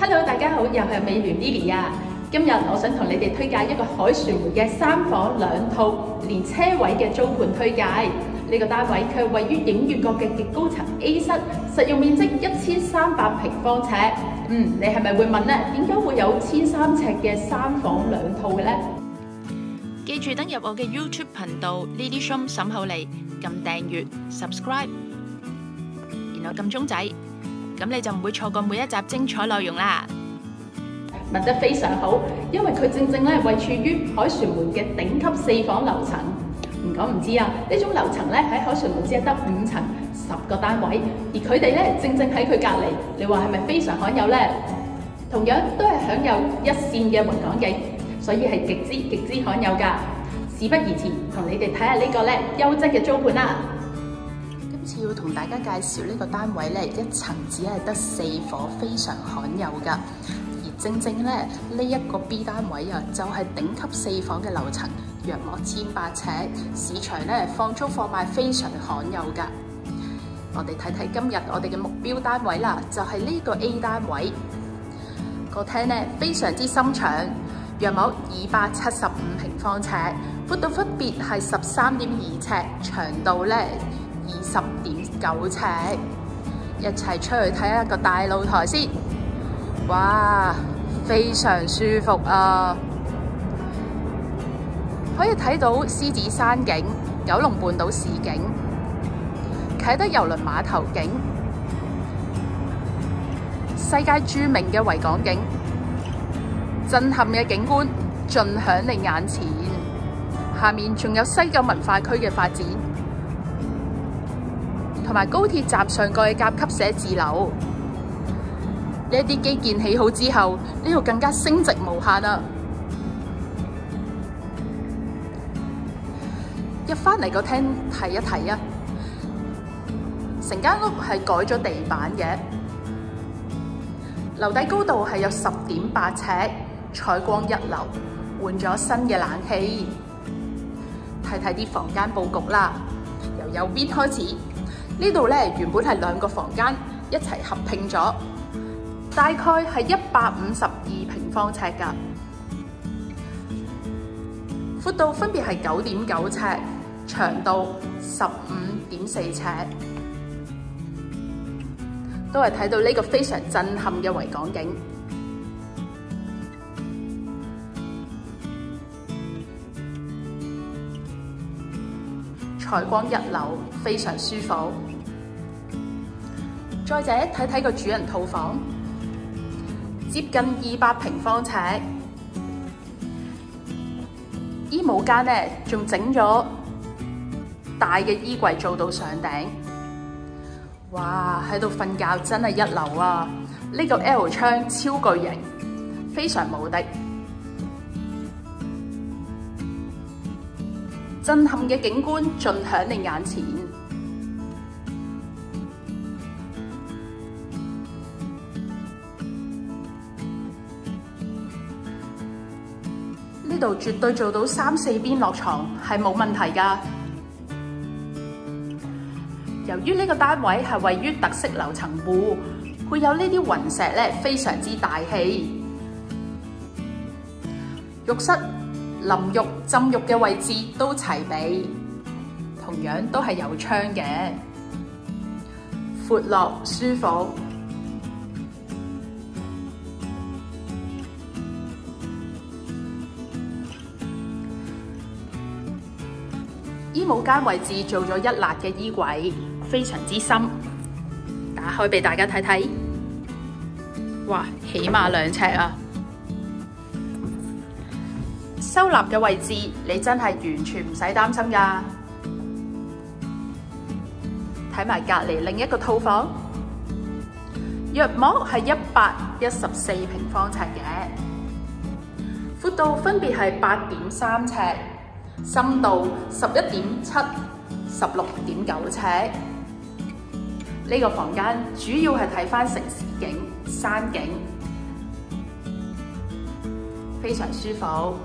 Hello，大家好，又係美聯 Lily 啊！今日我想同你哋推介一個凱旋門嘅三房兩套連車位嘅租盤推介。呢、個單位佢位於影月閣嘅極高層 A 室，實用面積一千三百平方尺。嗯，你係咪會問呢？點解會有千三尺嘅三房兩套嘅呢？記住登入我嘅 YouTube 頻道 Lily Show 沈厚利，撳訂閱 subscribe，然後撳鐘仔，咁你就唔會錯過每一集精彩內容啦。問得非常好，因為佢正正咧位處於凱旋門嘅頂級四房樓層。唔講唔知啊，呢種樓層咧喺凱旋門只係得五層十個單位，而佢哋咧正正喺佢隔離，你話係咪非常罕有呢？同樣都係享有一線嘅維港景，所以係極之極之罕有㗎。事不宜遲，同你哋睇下呢個咧優質嘅租盤啦。次要同大家介紹呢個單位咧，一層只係得四房，非常罕有㗎。而正正咧，呢、一個 B 單位啊，就係、頂級四房嘅樓層，約莫千八尺，市場咧放租貨賣非常罕有㗎。我哋睇睇今日我哋嘅目標單位啦，就係、呢個 A 單位。個廳咧非常之深長，約莫二百七十五平方尺，闊度分別係十三點二尺，長度咧二十點九尺。一齊出去睇下個大露台先，哇，非常舒服啊！可以睇到獅子山景、九龍半島市景、啟德郵輪碼頭景。世界著名嘅維港景，震撼嘅景觀盡響你眼前。下面仲有西九文化區嘅發展，同埋高鐵站上蓋嘅甲級寫字樓。呢一啲基建起好之後，呢度更加升值無限啦！入返嚟個廳睇一睇啊，成間屋係改咗地板嘅。樓底高度係有十點八尺，採光一流，換咗新嘅冷氣。睇睇啲房間佈局啦，由右邊開始，呢度咧原本係兩個房間一齊合拼咗，大概係一百五十二平方尺㗎，闊度分別係九點九尺，長度十五點四尺。都係睇到呢個非常震撼嘅維港景，採光一流，非常舒服。再者睇睇個主人套房，接近二百平方尺，衣帽間呢仲整咗大嘅衣櫃做到上頂。哇！喺度瞓覺真係一流啊！呢個 L 窗超巨型，非常無敵，震撼嘅景觀盡響你眼前。呢度絕對做到三四邊落床，係冇問題㗎。由於呢個單位係位於特色樓層戶，配有呢啲雲石咧，非常之大氣。浴室、淋浴、浸浴嘅位置都齊備，同樣都係有窗嘅，闊落舒服。衣帽間位置做咗一辣嘅衣櫃。非常之深，打開俾大家睇睇，哇，起碼兩尺啊！收納嘅位置，你真係完全唔使擔心㗎。睇埋隔離另一個套房，約莫係一百一十四平方尺嘅，闊度分別係八點三尺，深度十一點七、十六點九尺。呢個房間主要係睇返城市景、山景，非常舒服。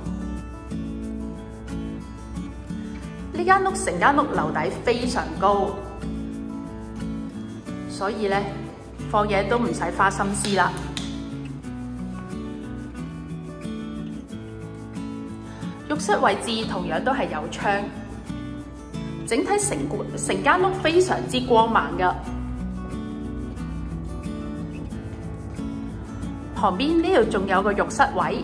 呢间屋成间屋楼底非常高，所以咧放嘢都唔使花心思啦。浴室位置同样都系有窗，整体成成间屋非常之光猛噶。旁边呢度仲有个浴室位。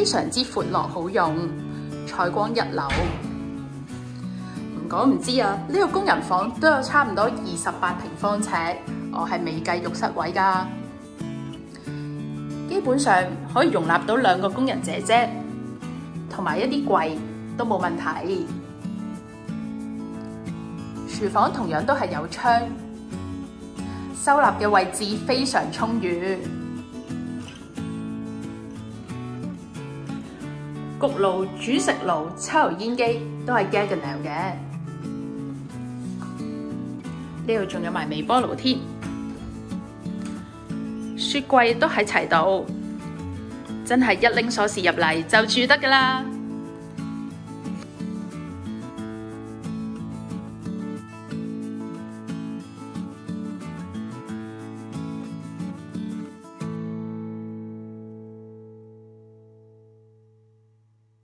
非常之闊落好用，採光一流。唔講唔知啊，呢個工人房都有差唔多二十八平方尺，我係未計浴室位㗎。基本上可以容納到兩個工人姐姐，同埋一啲櫃都冇問題。廚房同樣都係有窗，收納嘅位置非常充裕。焗爐、煮食爐、抽油煙機都係 Gaggenau 嘅。呢度仲有埋微波爐添。雪櫃都喺齊度，真係一拎鎖匙入嚟就住得㗎喇。